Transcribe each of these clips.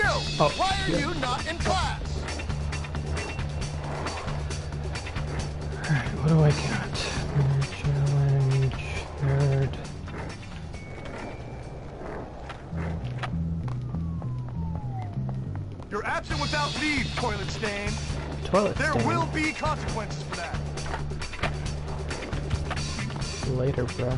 You! Oh, Why are shit. you not in class? Alright, what do I got? Challenge, nerd. You're absent without leave, toilet stain. Toilet There stain. will be consequences for that. Later, bro.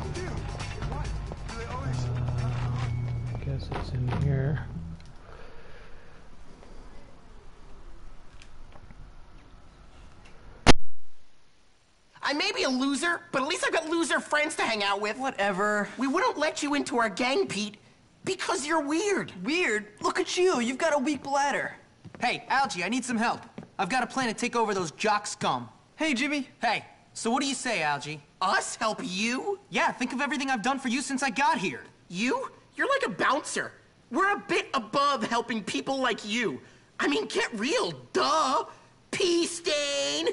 Loser, but at least I've got loser friends to hang out with. Whatever. We wouldn't let you into our gang, Pete, because you're weird. Weird. Look at you. You've got a weak bladder. Hey, Algie, I need some help. I've got a plan to take over those jock scum. Hey, Jimmy. Hey, so what do you say, Algie? Us help you? Yeah, think of everything I've done for you since I got here. You? You're like a bouncer. We're a bit above helping people like you. I mean, get real, duh. Pea stain.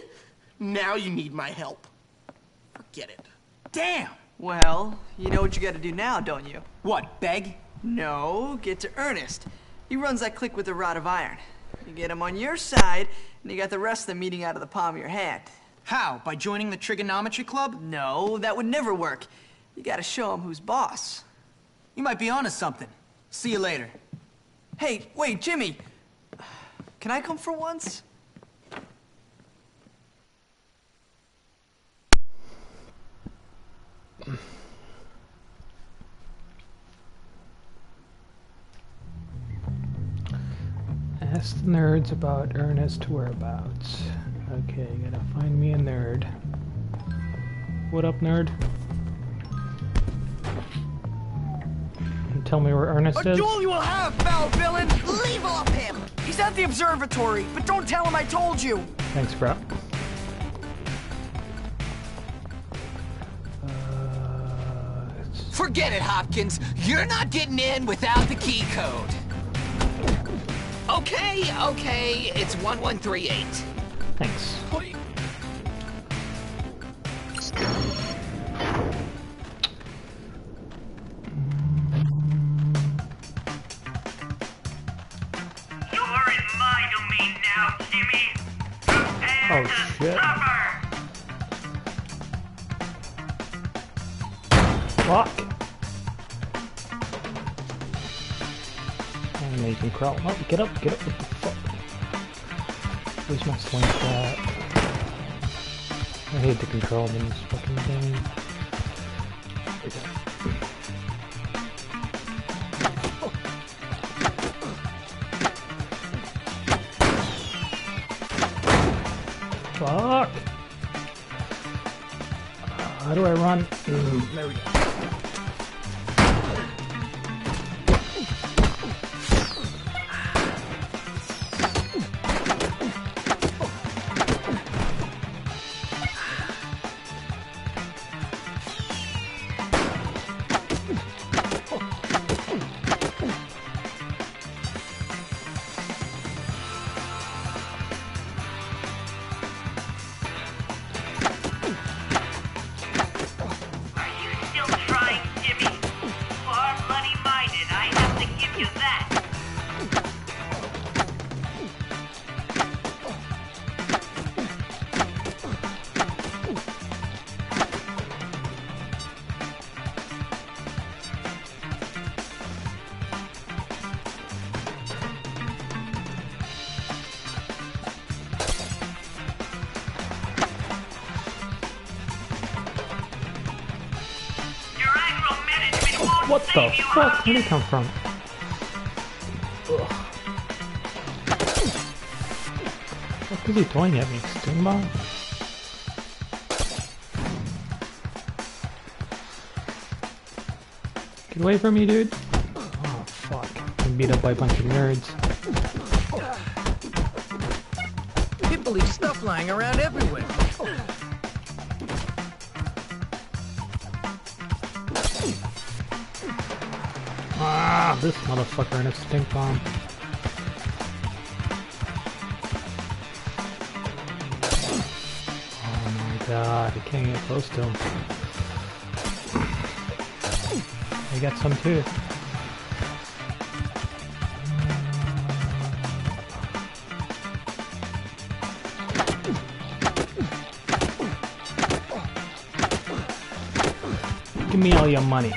Now you need my help. Forget it. Damn! Well, you know what you gotta do now, don't you? What, beg? No, get to Earnest. He runs that clique with a rod of iron. You get him on your side, and you got the rest of them eating out of the palm of your hand. How? By joining the trigonometry club? No, that would never work. You gotta show him who's boss. You might be onto something. See you later. Hey, wait, Jimmy. Can I come for once? Ask the nerds about Earnest whereabouts. Okay, gotta find me a nerd. What up, nerd? And tell me where Earnest A is. duel you will have, foul villain! Leave off him! He's at the observatory, but don't tell him I told you! Thanks, bro. Forget it, Hopkins. You're not getting in without the key code. Okay, okay, it's 1138. thanks. And you can crawl. Oh, get up, get up. What the fuck? Where's my slingshot? I hate the control in this fucking game. Fuck! How do I run? Mm, there we go. Fuck? Where'd he come from? Ugh. What is he throwing at me? Stink bomb? Get away from me, dude. Oh, fuck. I'm beat up by a bunch of nerds. Can't believe stuff lying around everywhere. Ah, this motherfucker and a stink bomb. Oh my god, I can't get close to him. I got some too. Give me all your money.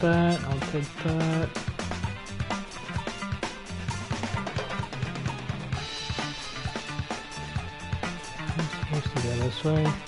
That, I'll take that. I'm supposed to go this way.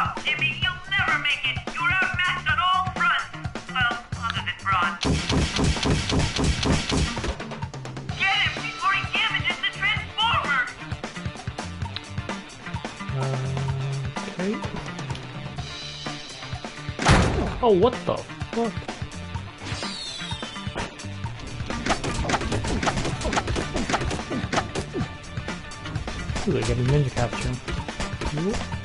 Uh, oh, what the fuck? Ooh, I got a ninja capture. Whoop.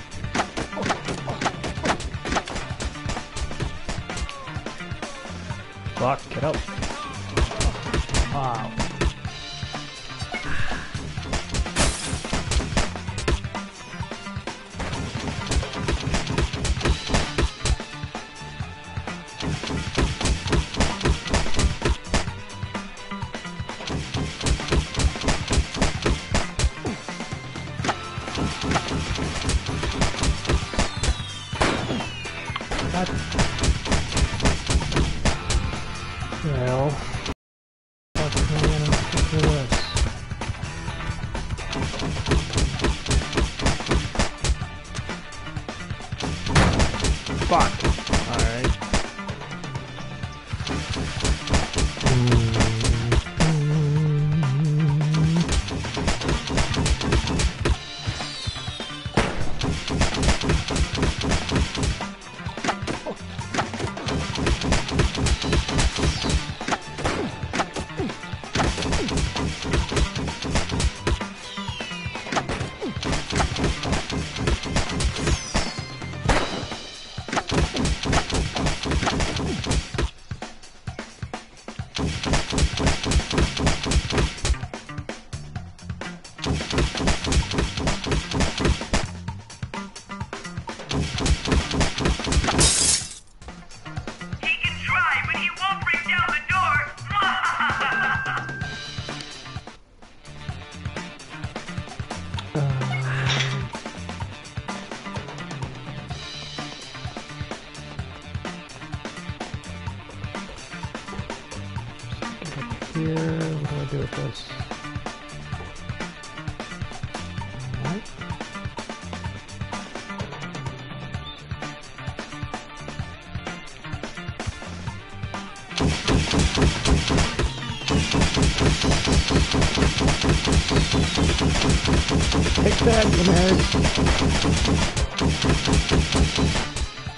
Take that, you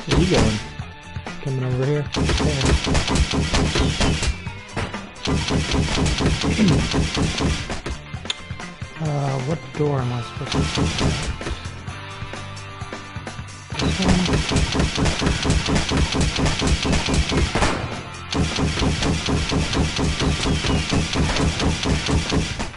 Where are you going? Coming over here. uh, what door am I supposed to open? This.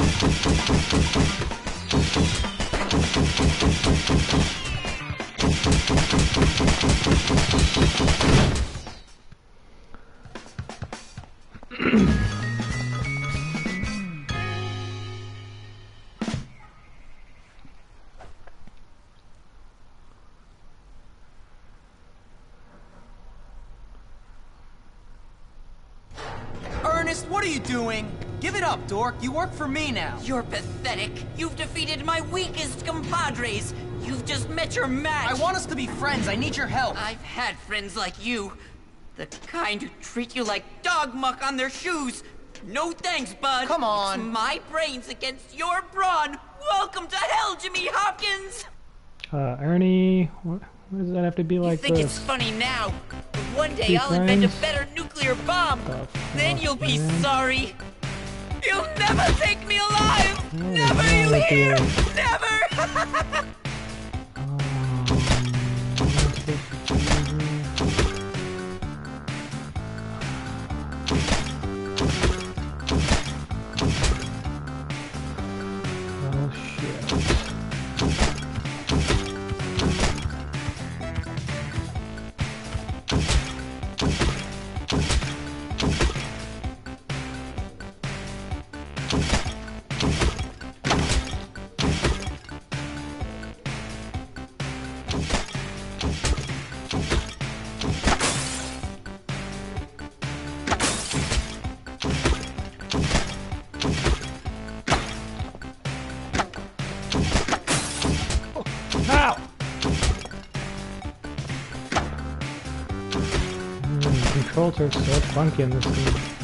up, dork. You work for me now. You're pathetic. You've defeated my weakest compadres. You've just met your match. I want us to be friends. I need your help. I've had friends like you. The kind who treat you like dog muck on their shoes. No thanks, bud. Come on. It's my brains against your brawn. Welcome to hell, Jimmy Hopkins. Uh, Ernie, what, what does that have to be like? You like think this? it's funny now, one day Be I'll invent a better nuclear bomb. Then you'll be man? sorry. You'll never take me alive. Never, no, you hear? dear. Never. controls are so funky in this game.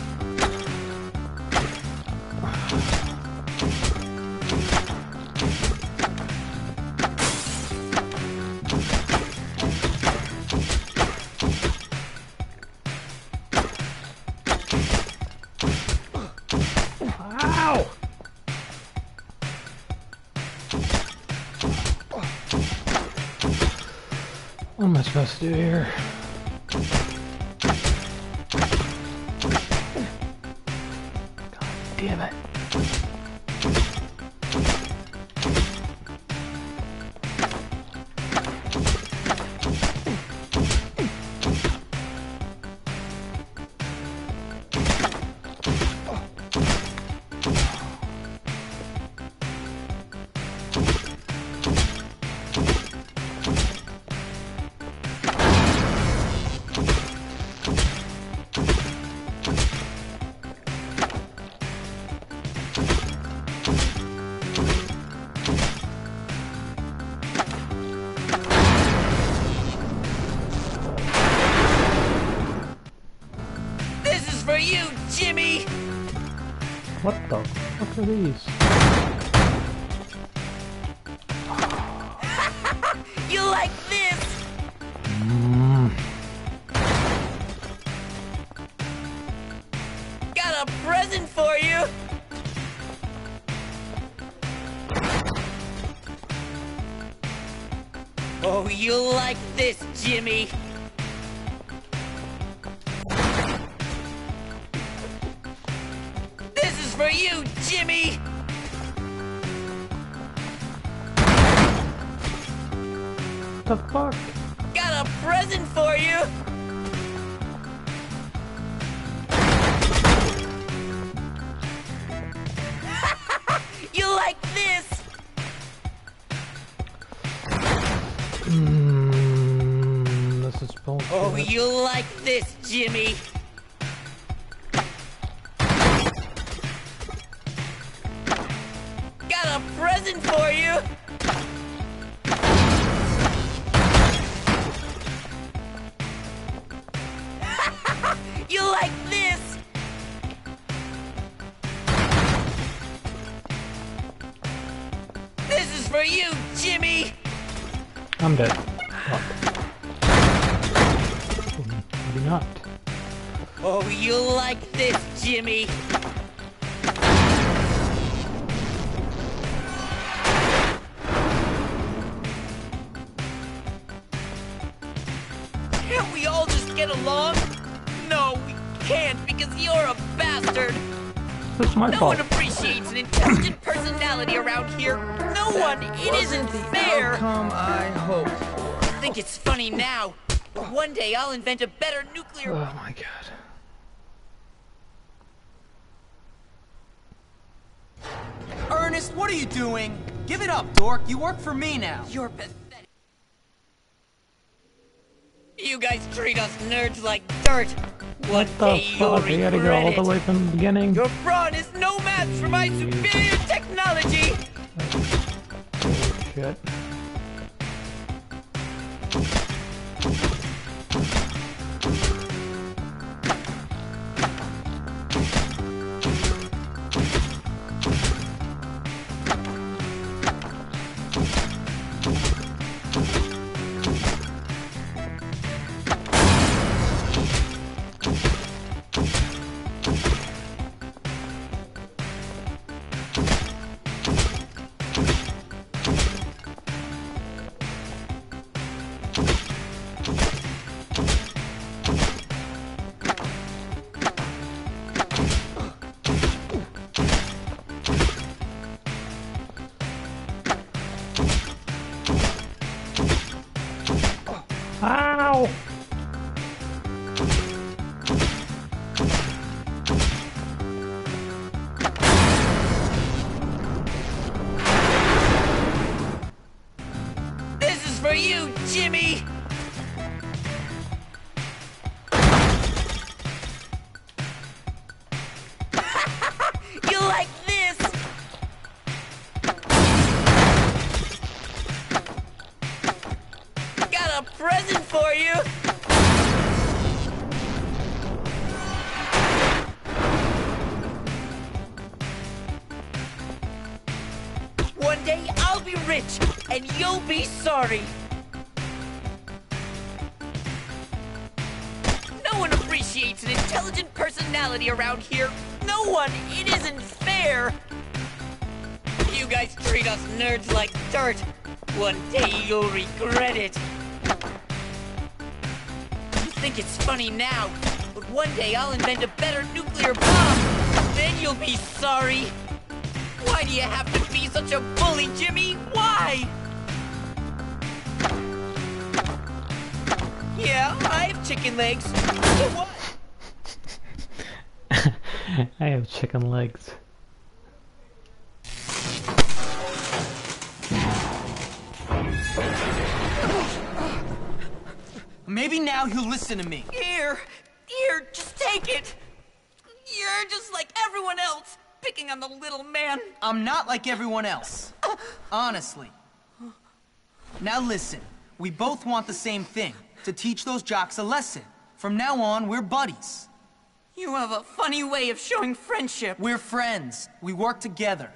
These? You like this? Mm. Got a present for you. Oh, you like this, you, Jimmy. The fuck? Got a present for you. you like this? Mm, this is bullshit. Oh, you like this, Jimmy? Oh, you like this, Jimmy? Can't we all just get along? No, we can't because you're a bastard. This is my No fault. one appreciates appreciates an intelligent personality around here. No one. It isn't fair. Outcome I hoped for. think it's funny now, but one day I'll invent a better nuclear. Oh my god. Earnest, what are you doing? Give it up, dork. You work for me now. You're pathetic. You guys treat us nerds like dirt. What The day you'll fuck? I gotta go all the way from the beginning. Your brawn is no match for my superior technology. Shit. You, Jimmy. Around here. No one. It isn't fair. You guys treat us nerds like dirt. One day you'll regret it. You think it's funny now, but one day I'll invent a better nuclear bomb. Then you'll be sorry. Why do you have to be such a bully, Jimmy? Why? Yeah, I have chicken legs. So what? I have chicken legs. Maybe now you'll listen to me. Here, here, just take it. You're just like everyone else, picking on the little man. I'm not like everyone else. Honestly. Now listen, we both want the same thing to teach those jocks a lesson. From now on, we're buddies. You have a funny way of showing friendship. We're friends. We work together.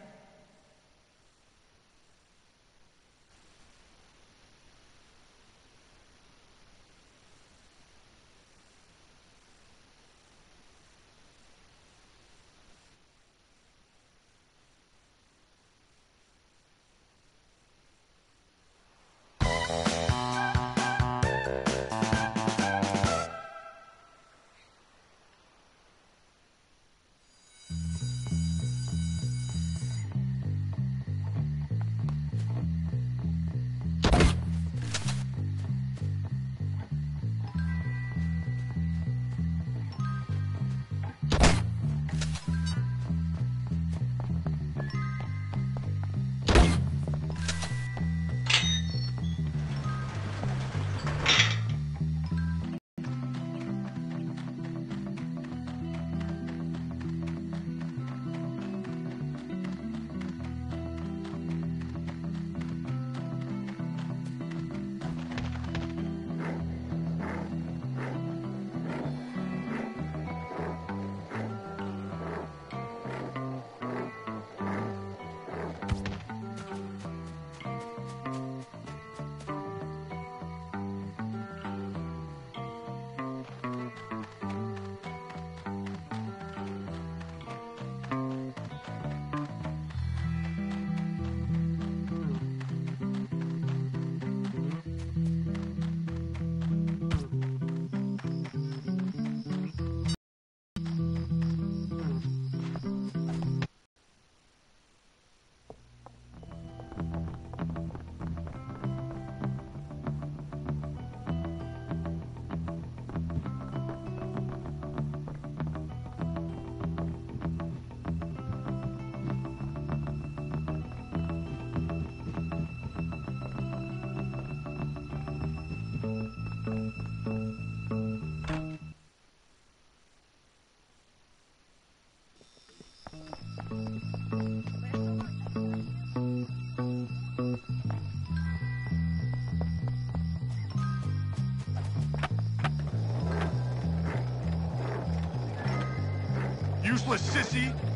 Sissy!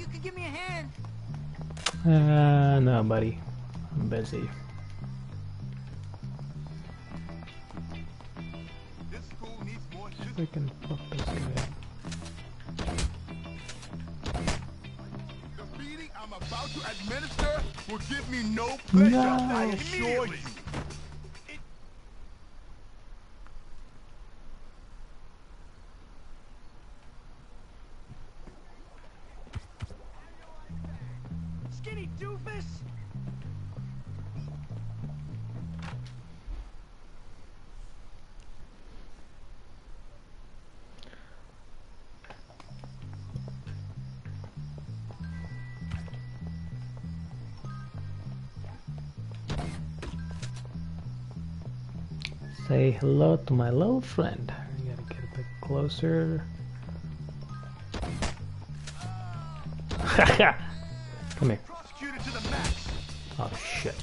You could give me a hand? Uh, no, buddy. I'm busy. This school needs more I can fuck this guy. The beating I'm about to administer will give me no pleasure, No. I assure you. Say hello to my little friend. I gotta get a bit closer. Come here. Prosecuted to the max. Oh shit.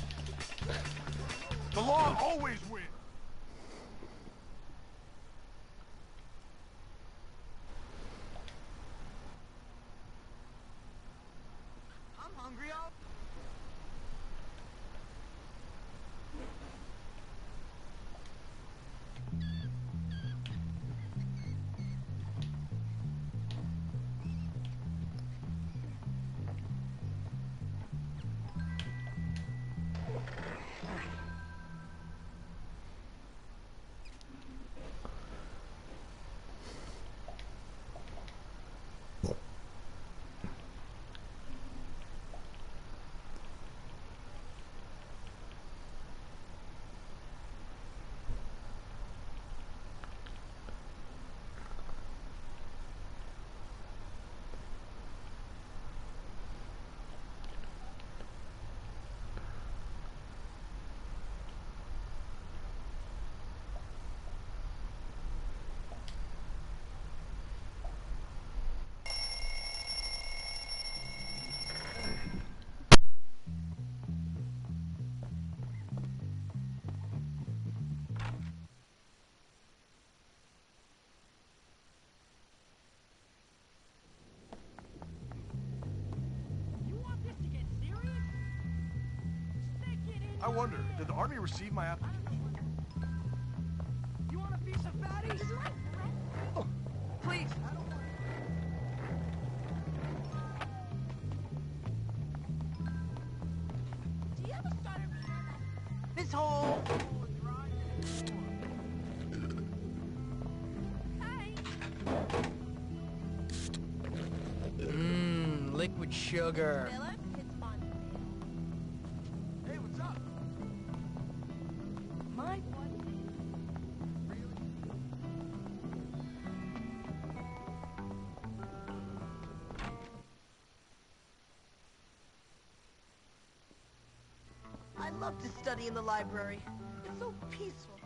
I wonder, did the Army receive my application? You want a piece of fatties? Oh. Please. This whole... Mmm, liquid sugar. Love to study in the library. It's so peaceful.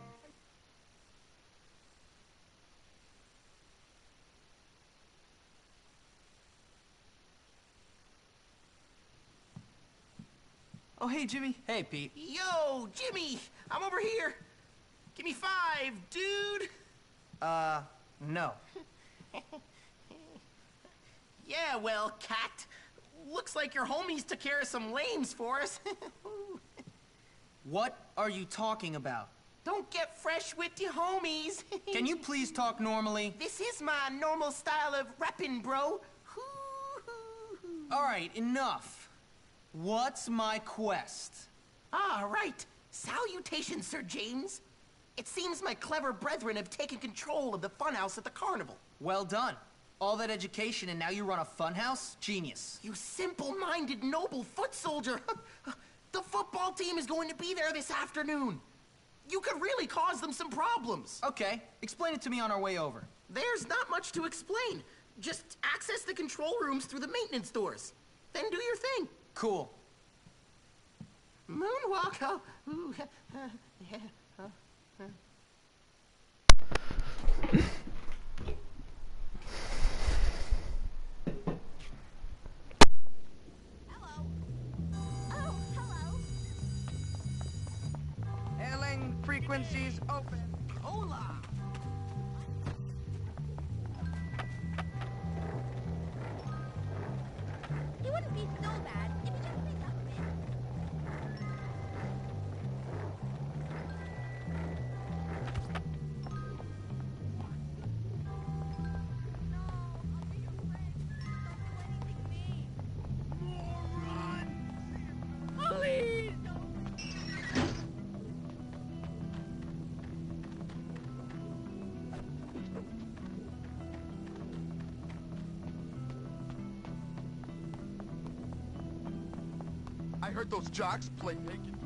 Oh, hey, Jimmy. Hey, Pete. Yo, Jimmy, I'm over here. Give me five, dude. Uh, no. Yeah, well, cat. Looks like your homies took care of some lames for us. What are you talking about? Don't get fresh with your homies. Can you please talk normally? This is my normal style of reppin', bro. All right, enough. What's my quest? Ah, right. Salutations, Sir James. It seems my clever brethren have taken control of the funhouse at the carnival. Well done. All that education and now you run a funhouse? Genius. You simple-minded, noble foot soldier. the football team is going to be there this afternoon. You could really cause them some problems. Okay, explain it to me on our way over. There's not much to explain. Just access the control rooms through the maintenance doors. Then do your thing. Cool. Moonwalk. Oh, ooh, uh, yeah. uh, uh. Frequencies open. Hola! It wouldn't be so bad I heard those jocks play naked